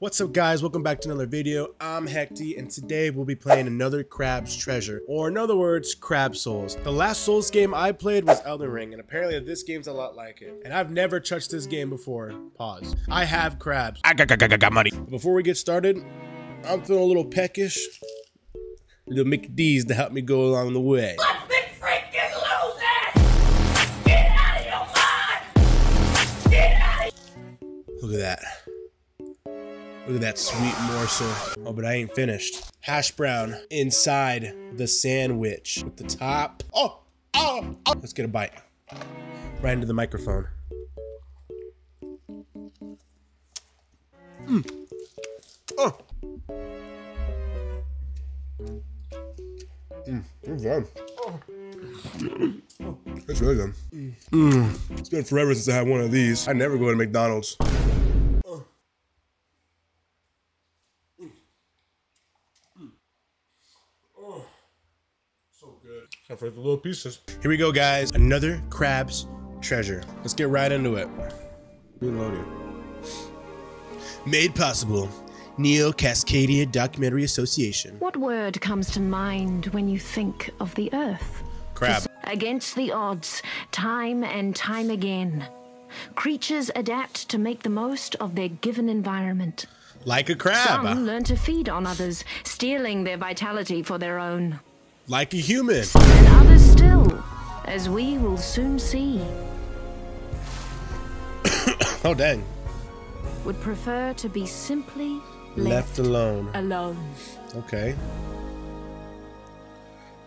What's up guys, welcome back to another video. I'm Hecty and today we'll be playing another Crab's Treasure, or in other words, Crab Souls. The last Souls game I played was Elden Ring and apparently this game's a lot like it. And I've never touched this game before. Pause. I have crabs. I got, got, got, got money. Before we get started, I'm feeling a little peckish. Little Mickey D's to help me go along the way. Let's be freaking losers! Get out of your mind! Get out of Look at that. Look at that sweet morsel. Oh, but I ain't finished. Hash brown inside the sandwich with the top. Oh, oh, oh. Let's get a bite. Right into the microphone. Mmm. Oh. Mmm. That's good. That's really good. Mmm. It's been forever since I had one of these. I never go to McDonald's. Except for the little pieces. Here we go, guys. Another crab's treasure. Let's get right into it. Reloading. Made possible. Neo Cascadia Documentary Association. What word comes to mind when you think of the Earth? Crab. Against the odds, time and time again. Creatures adapt to make the most of their given environment. Like a crab. Some learn to feed on others, stealing their vitality for their own. Like a human. And others still, as we will soon see, Oh, dang. would prefer to be simply Left alone. alone. Okay.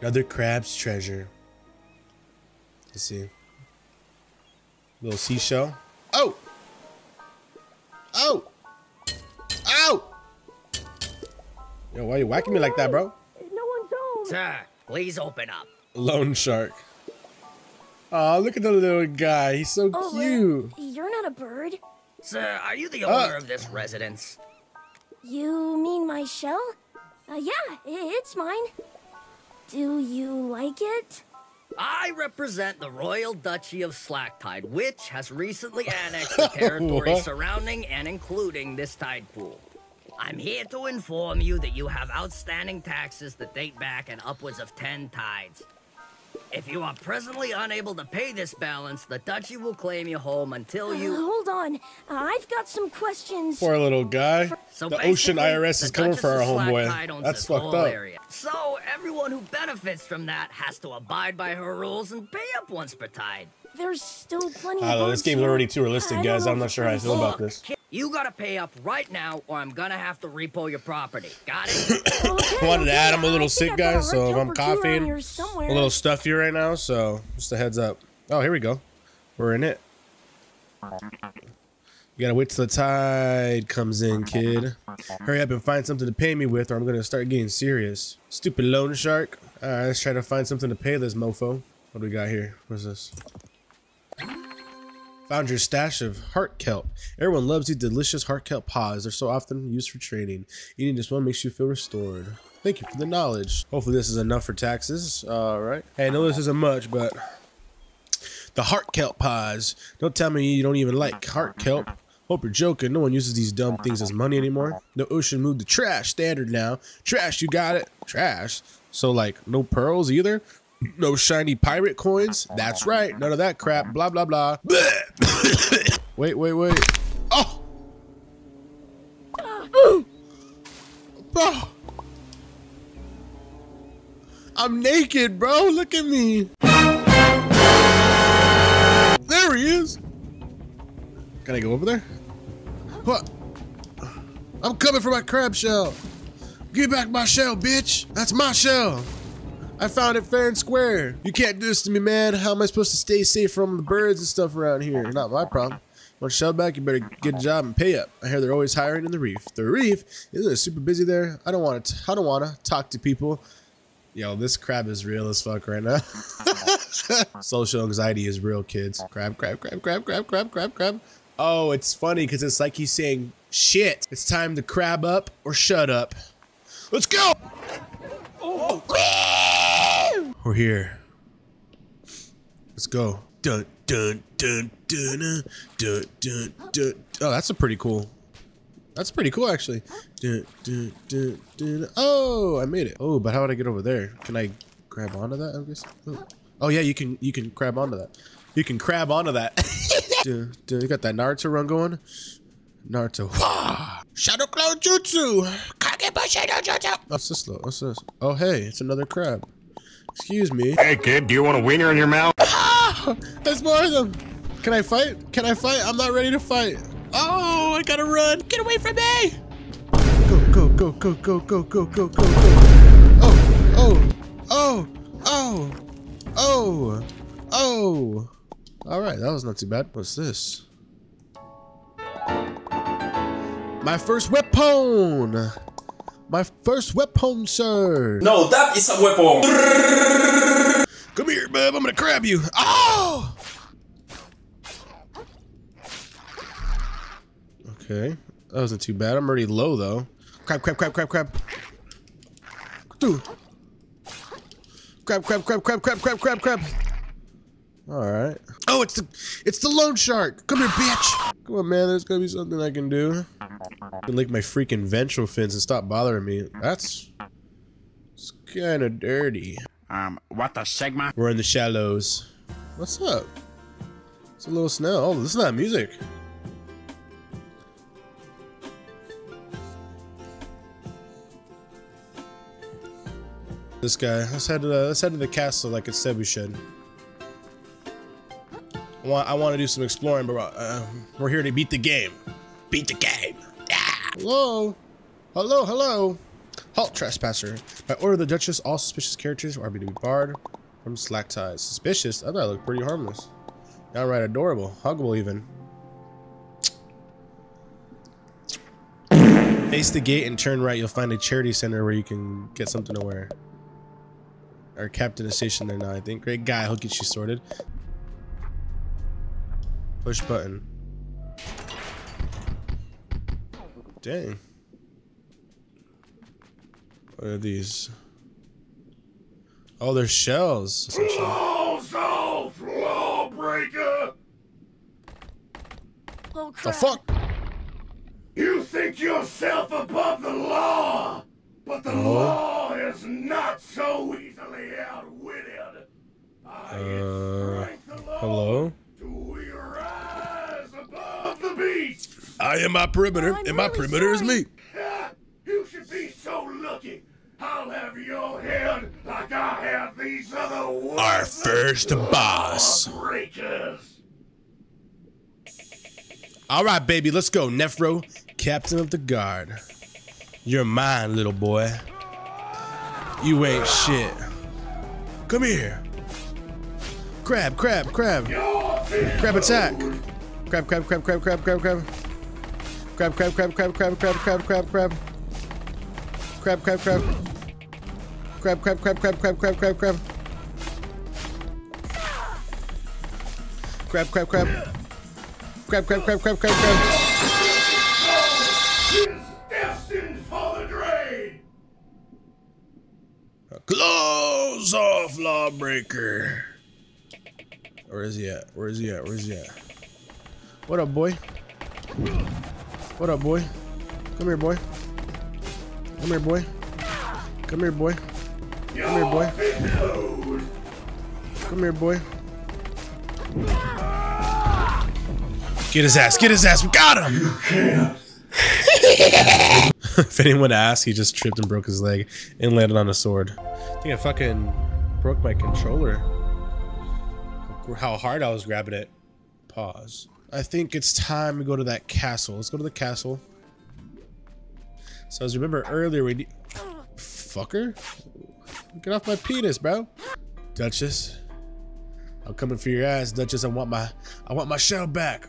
Another crab's treasure. Let's see. Little seashell. Oh! Oh! Ow! Yo, why you whacking me like that, bro? No one's home. Sir, please open up. Lone shark. Oh, look at the little guy. He's so Oh, uh, cute. you're not a bird. Sir, are you the Uh. owner of this residence? You mean my shell? Uh, yeah, it's mine. Do you like it? I represent the Royal Duchy of Slacktide, which has recently annexed the territory surrounding and including this tide pool. I'm here to inform you that you have outstanding taxes that date back an upwards of 10 tides. If you are presently unable to pay this balance, the duchy will claim you home until Uh, you. hold on. Uh, I've got some questions. Poor little guy. So the ocean IRS is coming for our Duchess of homeboy. Slacktide That's fucked whole up. Area. So everyone who benefits from that has to abide by her rules and pay up once per tide. There's still plenty I don't of know, this game's already too realistic, guys. I'm not sure how I feel about this. Kid, You gotta pay up right now, or I'm gonna have to repo your property. Got it? Okay, I wanted to add I'm a little think sick, I've got a guys, so if I'm job or two around coughing, a little stuffy right now, so just a heads up. Oh, here we go. We're in it. You gotta wait till the tide comes in, kid. Hurry up and find something to pay me with, or I'm gonna start getting serious. Stupid loan shark. Alright, let's try to find something to pay this mofo. What do we got here? What's this? Found your stash of heart kelp. Everyone loves these delicious heart kelp pods. They're so often used for training. Eating this one makes you feel restored. Thank you for the knowledge. Hopefully this is enough for taxes. All right. Hey, I know this isn't much, but the heart kelp pods. Don't tell me you don't even like heart kelp. Hope you're joking. No one uses these dumb things as money anymore. The ocean moved to trash standard now. Trash, you got it. Trash. So like no pearls either. No shiny pirate coins. That's right. None of that crap. Blah blah blah. wait, wait, wait. Oh. Bro. I'm naked, bro. Look at me. There he is. Can I go over there? What? I'm coming for my crab shell. Give back my shell, bitch. That's my shell. I found it fair and square. You can't do this to me, man. How am I supposed to stay safe from the birds and stuff around here? Not my problem. Want to shell back? You better get a job and pay up. I hear they're always hiring in the reef. The reef isn't it uh, super busy there? I don't want to. I don't want to talk to people. Yo, this crab is real as fuck right now. Social anxiety is real, kids. Crab, crab, crab, crab, crab, crab, crab, crab. Oh, it's funny because it's like he's saying, shit, it's time to crab up or shut up. Let's go! We're here. Let's go. Dun dun dun dun dun dun dun dun. Oh, that's a pretty cool That's pretty cool, actually. Dun, dun, dun, dun. Oh, I made it. Oh, but how would I get over there? Can I grab onto that? I guess. Oh, oh yeah, you can. You can grab onto that. You can crab onto that. dun, dun. You got that Naruto run going. Naruto. Shadow Clone Jutsu. Kagebushido Jutsu. What's this? Though? What's this? Oh, hey, it's another crab. Excuse me. Hey kid, do you want a wiener in your mouth? Ah! There's more of them. Can I fight? Can I fight? I'm not ready to fight. Oh, I gotta run. Get away from me. Go, go, go, go, go, go, go, go, go, go. Oh, oh, oh, oh, oh, oh. All right, that was not too bad. What's this? My first weapon. My first weapon, sir. No, that is a weapon. Come here, bub. I'm gonna grab you. Oh! Okay, that wasn't too bad. I'm already low though. Crab, crab, crab, crab, crab. Dude. Crab, crab, crab, crab, crab, crab, crab, crab. All right. Oh, it's the it's the loan shark. Come here, bitch. Come on, man. There's gotta be something I can do. I can lick my freaking ventral fins and stop bothering me. That's it's kind of dirty. Um, what the Sigma? We're in the shallows. What's up? It's a little snow. Oh, listen to that music. This guy. Let's head to the, let's head to the castle like it said we should. I want, I want to do some exploring, but uh, we're here to beat the game. Beat the game. Hello. Hello, hello. Halt, trespasser. By order of the Duchess, all suspicious characters are to be barred from Slacktide. Suspicious? I thought I looked pretty harmless. Downright adorable. Huggable, even. Face the gate and turn right. You'll find a charity center where you can get something to wear. Our captain is stationed there now, I think. Great guy. He'll get you sorted. Push button. Dang. What are these? Oh, they're shells. essentially. Balls off, lawbreaker! Oh The fuck? You think yourself above the law, but the Oh. law is not so easily outwitted. I Uh, the law hello? till we rise above the beast. I am my perimeter, oh, I'm and my really perimeter is me. You should be so lucky. I'll have your head like I have these other ones. Our first boss. breakers. All right, baby, let's go. Nephro, captain of the guard. You're mine, little boy. You ain't shit. Come here. Crab, crab, crab. Crab attack. Crab, crab, crab, crab, crab, crab, crab. Crab, crab, crab, crab, crab, crab, crab, crab, crab. Crab, crab, crab. Crab, crab, crab, crab, crab, crab, crab, crab. Crab, crab, crab. Crab, crab, crab, crab, crab, crab. Is destined for the drain. Close off, lawbreaker. Where is he at? Where is he at? Where is he at? What up, boy? What up, boy? Come here, boy. Come here, boy. Come here, boy. Come here, boy. Come here, boy. Get his ass. Get his ass. We got him. if anyone asks, he just tripped and broke his leg and landed on a sword. I think I fucking broke my controller. How hard I was grabbing it. Pause. I think it's time to go to that castle. Let's go to the castle. So as you remember earlier, we. Fucker. Get off my penis, bro. Duchess. I'm coming for your ass, Duchess. I want my I want my shell back.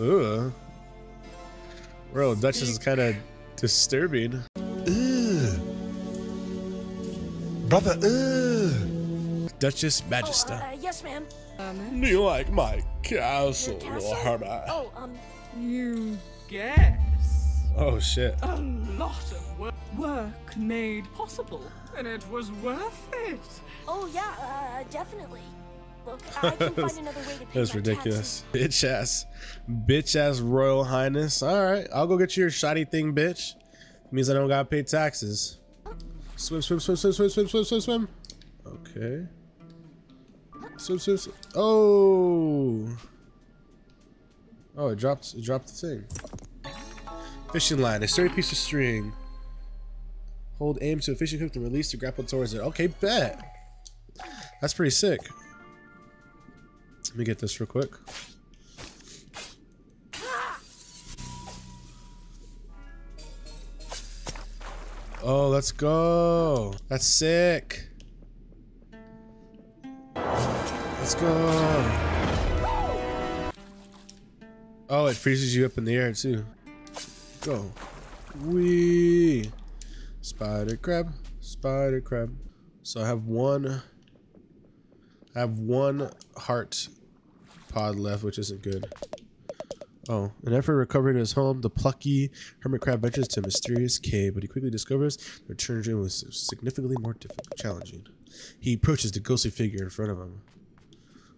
Ugh. Bro, Duchess is kind of disturbing. Ugh. Brother, ugh. Duchess Magister. Uh, yes, ma'am. Do you like my castle, Castle? little? Oh, um, You guess. Oh shit. A lot of work, work made possible, and it was worth it. oh yeah, uh, definitely. Look, I can find another way to pay That's my ridiculous. Bitch ass. Bitch ass Royal Highness. Alright, I'll go get you your shoddy thing, bitch. Means I don't gotta pay taxes. Swim, swim, swim, swim, swim, swim, swim, swim, swim. Okay. Swim, swim, swim. Oh. Oh, it dropped. It dropped the thing. Fishing line. A sturdy piece of string. Hold aim to a fishing hook to release the grapple towards it. Okay, bet. That's pretty sick. Let me get this real quick. Oh, let's go. That's sick. Go. Oh, it freezes you up in the air too. Go. Wee. Spider crab. Spider crab. So I have one. I have one heart pod left, which isn't good. Oh, in an effort to recover to his home, the plucky hermit crab ventures to a mysterious cave, but he quickly discovers the return journey was significantly more difficult, challenging. He approaches the ghostly figure in front of him.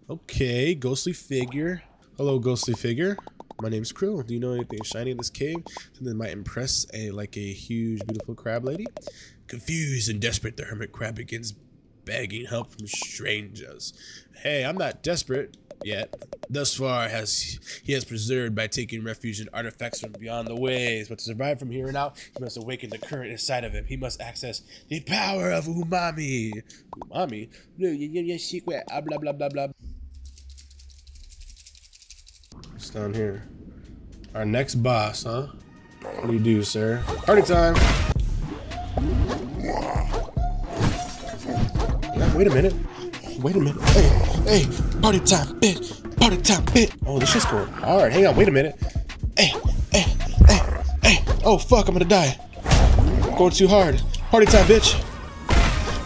Okay, ghostly figure. Hello, ghostly figure. My name's Kril. Do you know anything shiny in this cave? Something that might impress a like a huge, beautiful crab lady? Confused and desperate, the hermit crab begins begging help from strangers. Hey, I'm not desperate yet. Thus far, has he has preserved by taking refuge in artifacts from beyond the waves. But to survive from here on out, he must awaken the current inside of him. He must access the power of umami. Umami? No, yeah, yeah, secret. ah, Blah blah blah blah. Down here? Our next boss, huh? What do you do, sir? Party time! Yeah, wait a minute. Wait a minute. Hey, hey, party time, bitch. Party time, bitch. Oh, this shit's going hard. Hang on, wait a minute. Hey, hey, hey, hey. Oh, fuck, I'm gonna die. Going too hard. Party time, bitch.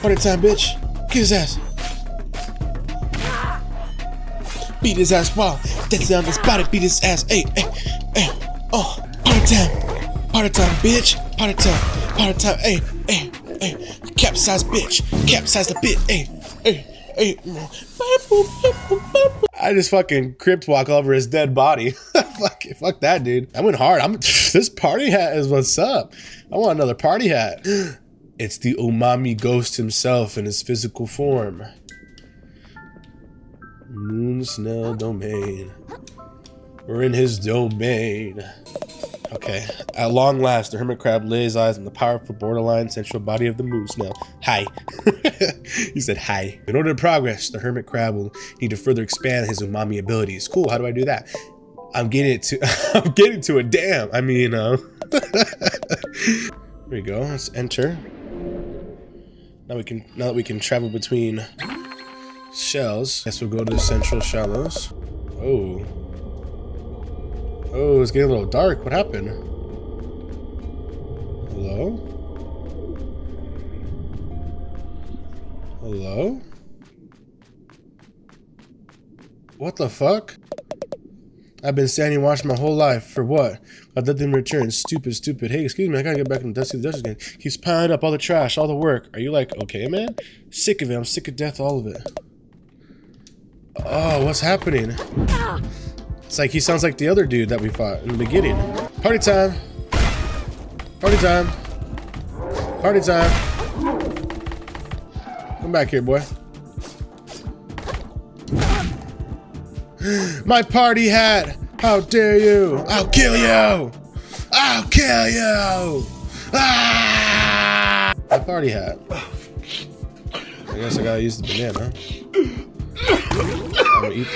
Party time, bitch. Get his ass. Beat his ass while dancing on his body. Beat his ass. Hey, hey, hey. Oh, party time. Party time, bitch. Party time. Party time. Hey, hey, hey. Capsize, bitch. Capsize the bit. Hey, hey, hey. I just fucking crypt walk over his dead body. fuck, fuck that, dude. I went hard. I'm this party hat is what's up. I want another party hat. It's the umami ghost himself in his physical form. Moon Snail domain. We're in his domain. Okay. At long last, the hermit crab lays eyes on the powerful borderline central body of the moon snail. Hi. he said hi. In order to progress, the hermit crab will need to further expand his umami abilities. Cool. How do I do that? I'm getting it to. I'm getting to a dam. I mean, uh. Here we go. Let's enter. Now we can. Now that we can travel between shells. Guess we'll go to the central shallows. Oh. Oh, it's getting a little dark. What happened? Hello? Hello? What the fuck? I've been standing watching my whole life. For what? I've let them return. Stupid, stupid. Hey, excuse me, I gotta get back in the dusty dust again. Keeps piling up all the trash, all the work. Are you like, okay, man? Sick of it. I'm sick of death, all of it. Oh, what's happening? It's like he sounds like the other dude that we fought in the beginning. Party time! Party time! Party time! Come back here, boy. My party hat! How dare you! I'll kill you! I'll kill you! Ah! My party hat. I guess I gotta use the banana. Eat.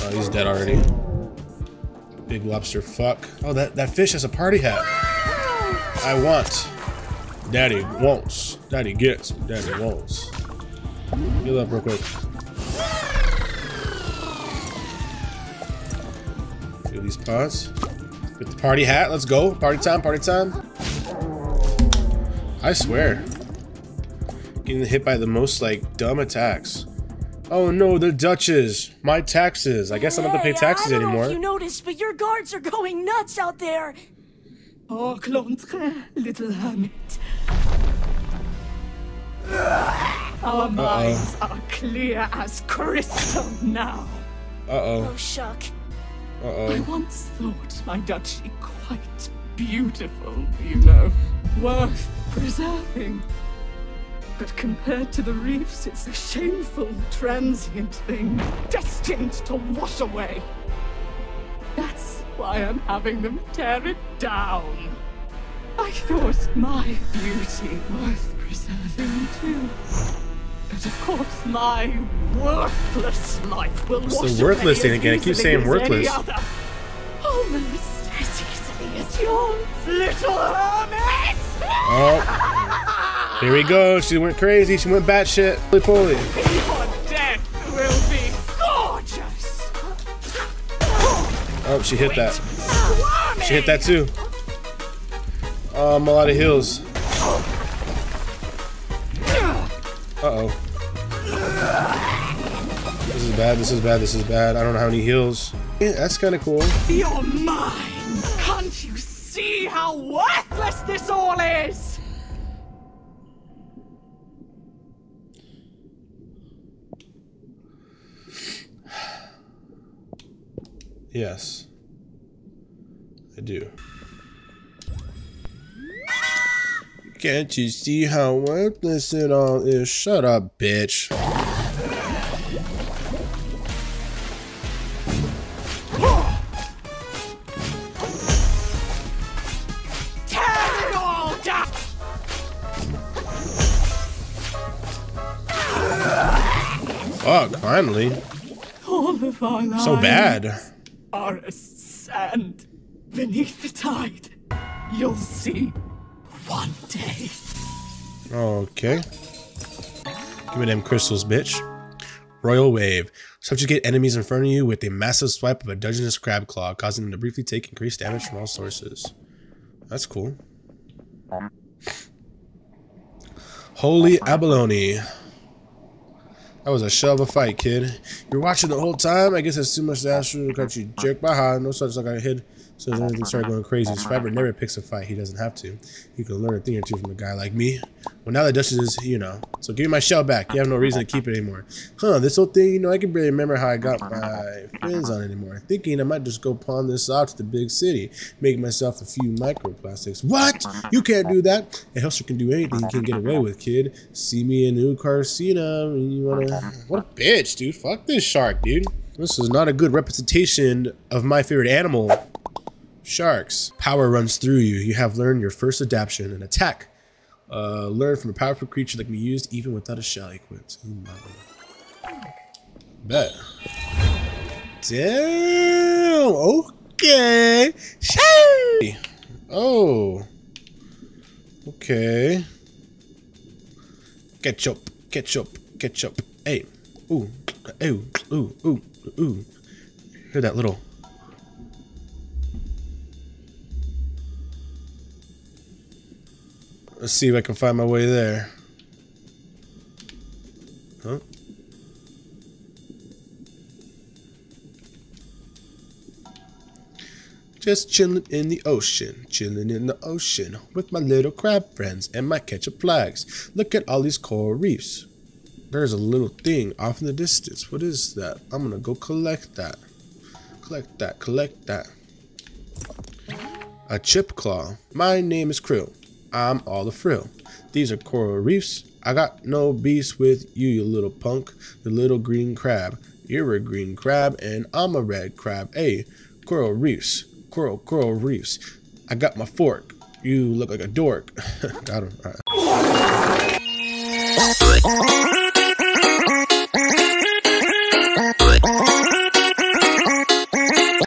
Oh, he's dead already. Big lobster fuck. Oh, that, that fish has a party hat. I want. Daddy wants. Daddy gets. Daddy wants. Heal up real quick. Feel these pots. With the party hat. Let's go. Party time. Party time. I swear. Getting hit by the most like dumb attacks. Oh no, the Duchess! My taxes! I guess I don't have to pay Hey, taxes I don't know anymore. if you noticed, but your guards are going nuts out there. Au contraire, little hermit. Our minds are clear as crystal now. Uh-oh. Oh, Shuck. Uh-oh. I once thought my duchy quite beautiful, you know, worth preserving. But compared to the reefs, it's a shameful, transient thing, destined to wash away. That's why I'm having them tear it down. I thought my beauty worth preserving too. But of course, my worthless life will What's wash the worthless away thing again? Keeps easily saying worthless. Almost oh, as easily as yours, little hermit! Oh. Here we go. She went crazy. She went batshit. Holy poly. Your death will be gorgeous! Oh, she hit that. She hit that too. Um, a lot of heals. Uh-oh. This is bad, this is bad, this is bad. I don't know how many heals. Yeah, that's kind of cool. You're mine! Can't you see how worthless this all is? Yes. I do. Can't you see how worthless it all is? Shut up, bitch. Tear it all down! Fuck, finally. All of our lives So bad. As sand beneath the tide. You'll see one day. Okay. Give me them crystals, bitch. Royal Wave. Subjugate enemies in front of you with a massive swipe of a Dungeness Crab Claw, causing them to briefly take increased damage from all sources. That's cool. Holy Abalone. That was a shell of a fight, kid. You're watching the whole time? I guess that's too much to ask you to cut you jerk behind. No such like I hid. So if anything started going crazy, Survivor never picks a fight. He doesn't have to. He can learn a thing or two from a guy like me. Well, now the Duchess is, you know. So give me my shell back. You have no reason to keep it anymore. Huh, this whole thing, you know, I can barely remember how I got my fins on anymore. Thinking I might just go pawn this off to the big city. Make myself a few microplastics. What? You can't do that. A Helster can do anything he can get away with, kid. See me in New Carcinia. You wanna... What a bitch, dude. Fuck this shark, dude. This is not a good representation of my favorite animal. Sharks. Power runs through you. You have learned your first adaptation, an attack. Uh, learn from a powerful creature that can be used even without a shell equipped. Ooh. Bet. Damn. Okay. Shay. Oh. Okay. Ketchup. Ketchup. Ketchup. Hey. Ooh. Ooh. Ooh. Ooh. Ooh. Hear that little. Let's see if I can find my way there. Huh? Just chilling in the ocean, chilling in the ocean with my little crab friends and my ketchup flags. Look at all these coral reefs. There's a little thing off in the distance. What is that? I'm gonna go collect that. Collect that, collect that. A chip claw. My name is Kril. I'm all the frill. These are coral reefs. I got no beast with you, you little punk. The little green crab. You're a green crab and I'm a red crab. Hey, coral reefs. Coral, coral reefs. I got my fork. You look like a dork. got him.